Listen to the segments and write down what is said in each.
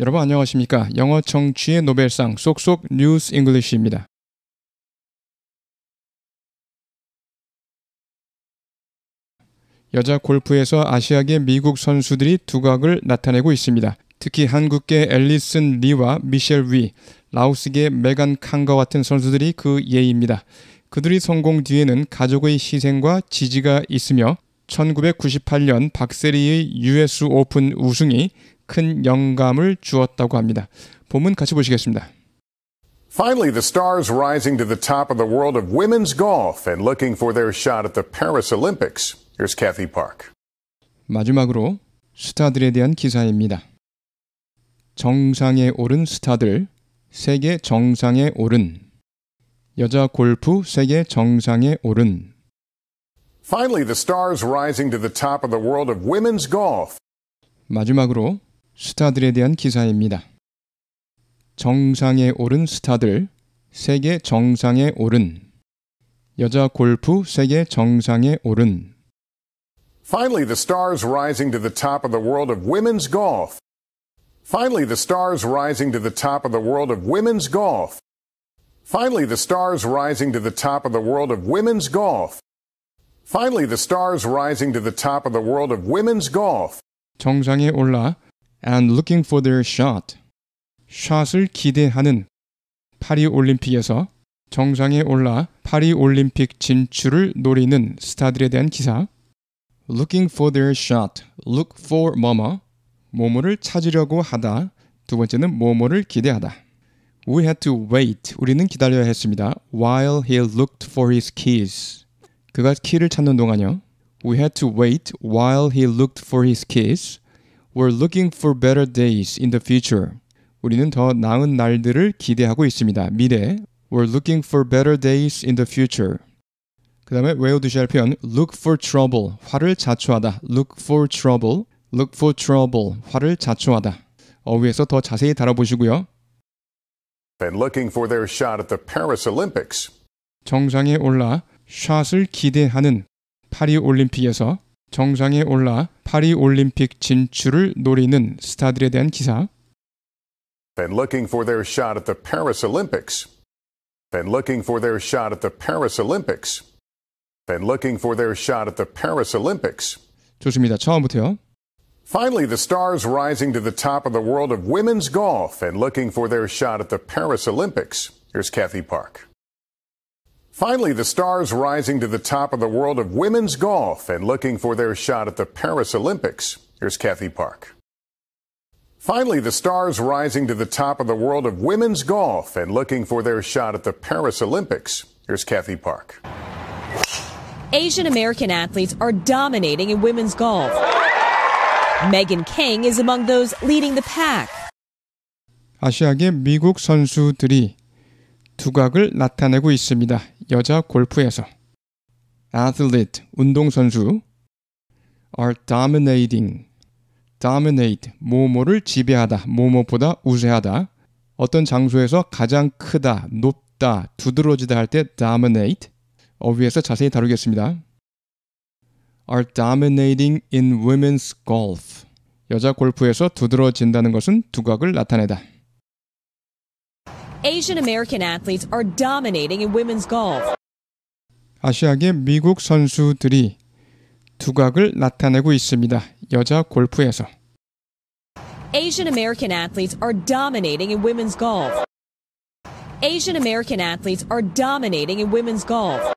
여러분 안녕하십니까? 영어 청취의 노벨상 쏙쏙 News English입니다. 여자 골프에서 아시아계 미국 선수들이 두각을 나타내고 있습니다. 특히 한국계 앨리슨 리와 미셸 위, 라오스계 메간 칸과 같은 선수들이 그 예입니다. 그들이 성공 뒤에는 가족의 희생과 지지가 있으며 1998년 박세리의 US 오픈 우승이 큰 영감을 주었다고 합니다. 본문 같이 보시겠습니다. Finally, the stars rising to the top of the world of women's golf and looking for their shot at the Paris Olympics. Here's Kathy Park. 마지막으로 스타들에 대한 기사입니다. 정상에 오른 스타들, 세계 정상에 오른 여자 골프 세계 정상에 오른 Finally, the stars rising to the top of the world of women's golf 마지막으로 스타들에 대한 기사입니다. 정상에 오른 스타들, 세계 정상에 오른 여자 골프 세계 정상에 오른 Finally, the stars rising to the top of the world of women's golf. Finally, the stars rising to the top of the world of women's golf. Finally, the stars rising to the top of the world of women's golf. Finally, the stars rising to the top of the world of women's golf. 정상에 올라 and looking for their shot. 샷을 기대하는 파리 올림픽에서 정상에 올라 파리 올림픽 진출을 노리는 스타들에 대한 기사. looking for their shot. look for 뭐뭐. 뭐뭐를 찾으려고 하다. 두 번째는 뭐뭐를 기대하다. We had to wait. 우리는 기다려야 했습니다. While he looked for his keys. 그가 키를 찾는 동안요. We had to wait while he looked for his keys. We're looking for better days in the future. 우리는 더 나은 날들을 기대하고 있습니다. 미래. We're looking for better days in the future. 그 다음에 외워두셔야 할 표현 look for trouble. 화를 자초하다. look for trouble. look for trouble. 화를 자초하다. 어휘에서 더 자세히 다뤄보시고요. And looking for their shot at the Paris Olympics. 정상에 올라 샷을 기대하는 파리 올림픽에서 정상에 올라 파리 올림픽 진출을 노리는 스타들에 대한 기사. And looking for their shot at the Paris Olympics. And looking for their shot at the Paris Olympics. And looking for their shot at the Paris Olympics. 좋습니다. 처음부터요. Finally, the stars rising to the top of the world of women's golf and looking for their shot at the Paris Olympics. Here's Kathy Park. Finally, the stars rising to the top of the world of women's golf and looking for their shot at the Paris Olympics. Here's Kathy Park. Finally, the stars rising to the top of the world of women's golf and looking for their shot at the Paris Olympics. Here's Kathy Park. Asian American athletes are dominating in women's golf. Megan King is among those leading the pack. 아시아계 미국 선수들이 두각을 나타내고 있습니다. 여자 골프에서. athlete, 운동선수 are dominating, dominate, 뭐뭐를 지배하다, 뭐뭐보다 우세하다. 어떤 장소에서 가장 크다, 높다, 두드러지다 할 때 dominate. 어휘에서 자세히 다루겠습니다. are dominating in women's golf. 여자 골프에서 두드러진다는 것은 두각을 나타내다. Asian American athletes are dominating in women's golf. 아시아계 미국 선수들이 두각을 나타내고 있습니다. 여자 골프에서. Asian American athletes are dominating in women's golf. Asian American athletes are dominating in women's golf.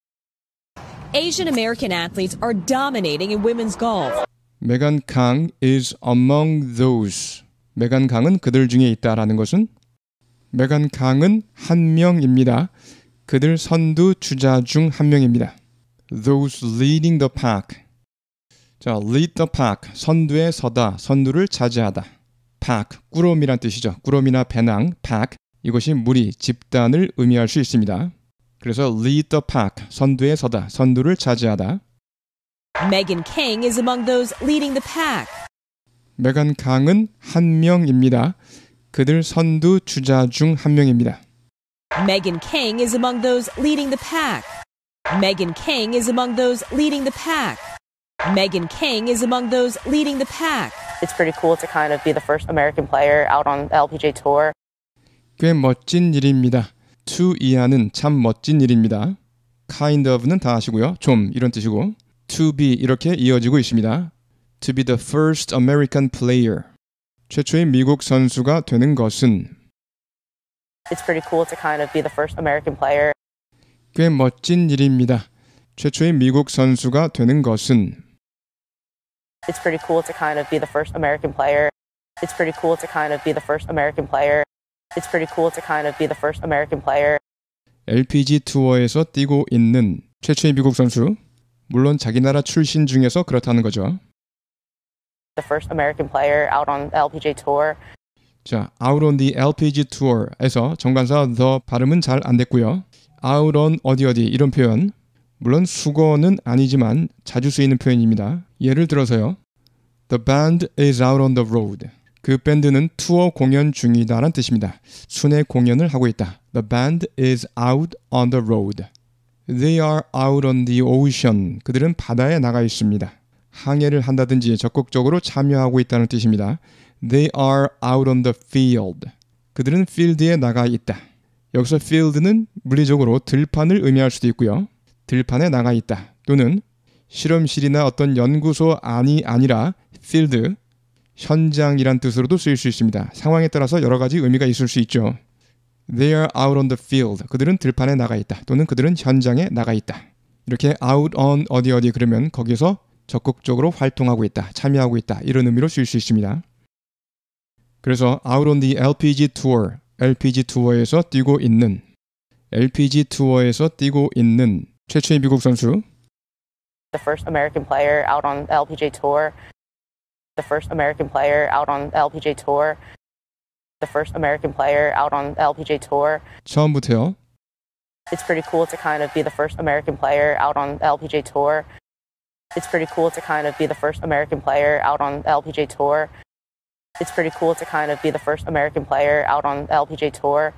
Asian American athletes are dominating in women's golf. 메간 강 is among those. 메간 강은 그들 중에 있다라는 것은 메간 강은 한 명입니다. 그들 선두 주자 중 한 명입니다. Those leading the pack. 자, lead the pack. 선두에 서다, 선두를 차지하다. pack, 꾸러미란 뜻이죠. 꾸러미나 배낭, pack. 이것이 무리, 집단을 의미할 수 있습니다. 그래서 lead the pack, 선두에 서다, 선두를 차지하다. Megan King is among those leading the pack. 메간 강은 한 명입니다. 그들 선두 주자 중 한 명입니다. Megan King is among those leading the pack. Megan King is among those leading the pack. Megan King is among those leading the pack. It's pretty cool to kind of be the first American player out on the LPGA tour. 꽤 멋진 일입니다. to 이하는 참 멋진 일입니다. kind of는 다 아시고요. 좀 이런 뜻이고 to be 이렇게 이어지고 있습니다. To be the first American player. 최초의 미국 선수가 되는 것은. 꽤 멋진 일입니다. 최초의 미국 선수가 되는 것은 It's pretty cool to kind of be the first American player. It's pretty cool to kind of be the first American player. It's pretty cool to kind of be the first American player. LPG 투어에서 뛰고 있는 최초의 미국 선수. 물론 자기 나라 출신 중에서 그렇다는 거죠. The first American player out on the LPGA tour. 자, out on the LPG tour에서 정관사 the 발음은 잘 안 됐고요. out on 어디 어디 이런 표현 물론 수거는 아니지만 자주 쓰이는 표현입니다. 예를 들어서요. The band is out on the road. 그 밴드는 투어 공연 중이다란 뜻입니다. 순회 공연을 하고 있다. The band is out on the road. They are out on the ocean. 그들은 바다에 나가 있습니다. 항해를 한다든지 적극적으로 참여하고 있다는 뜻입니다. They are out on the field. 그들은 필드에 나가 있다. 여기서 field는 물리적으로 들판을 의미할 수도 있고요. 들판에 나가 있다. 또는 실험실이나 어떤 연구소 안이 아니라 field, 현장이란 뜻으로도 쓰일 수 있습니다. 상황에 따라서 여러 가지 의미가 있을 수 있죠. They are out on the field. 그들은 들판에 나가 있다. 또는 그들은 현장에 나가 있다. 이렇게 out on 어디 어디 그러면 거기서 적극적으로 활동하고 있다. 참여하고 있다. 이런 의미로 쓰일 수 있습니다. 그래서 out on the LPG tour, LPG 투어에서 뛰고 있는 LPG 투어에서 뛰고 있는 최초의 미국 선수 The first American player out on the LPGA tour. The first American player out on the LPGA tour. The first American player out on the LPGA tour. 처음부터요. It's pretty cool to kind of be the first American player out on the LPGA tour. It's pretty cool to kind of be the first American player out on the LPGA tour. It's pretty cool to kind of be the first American player out on the LPGA tour.